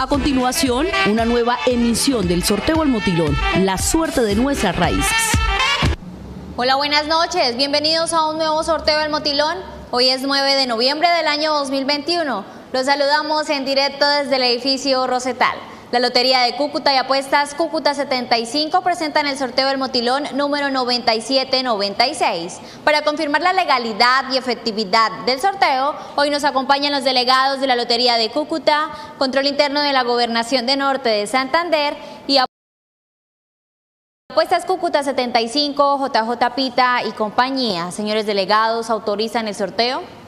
A continuación, una nueva emisión del sorteo al motilón, la suerte de nuestras raíces. Hola, buenas noches, bienvenidos a un nuevo sorteo del motilón. Hoy es 9 de noviembre del año 2021. Los saludamos en directo desde el edificio Rosetal. La Lotería de Cúcuta y Apuestas Cúcuta 75 presentan el sorteo del motilón número 9796. Para confirmar la legalidad y efectividad del sorteo, hoy nos acompañan los delegados de la Lotería de Cúcuta, Control Interno de la Gobernación de Norte de Santander y Apuestas Cúcuta 75, JJ Pita y compañía. Señores delegados, ¿autorizan el sorteo?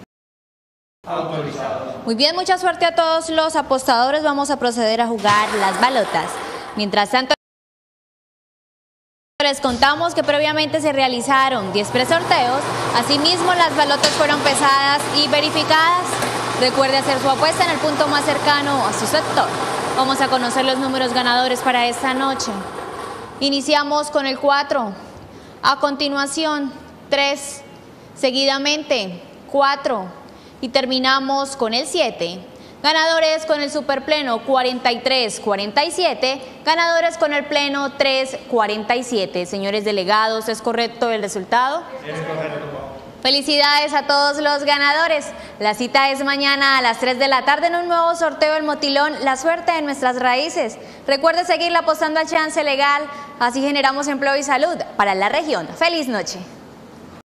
Autorizado. Muy bien, mucha suerte a todos los apostadores. Vamos a proceder a jugar las balotas. Mientras tanto, les contamos que previamente se realizaron 10 presorteos. Asimismo, las balotas fueron pesadas y verificadas. Recuerde hacer su apuesta en el punto más cercano a su sector. Vamos a conocer los números ganadores para esta noche. Iniciamos con el 4. A continuación, 3. Seguidamente, 4 y terminamos con el 7. Ganadores con el superpleno 43-47, ganadores con el pleno 3-47. Señores delegados, ¿es correcto el resultado? Es correcto. Felicidades a todos los ganadores. La cita es mañana a las 3 de la tarde en un nuevo sorteo del Motilón La Suerte de Nuestras Raíces. Recuerde seguirla apostando al chance legal, así generamos empleo y salud para la región. Feliz noche.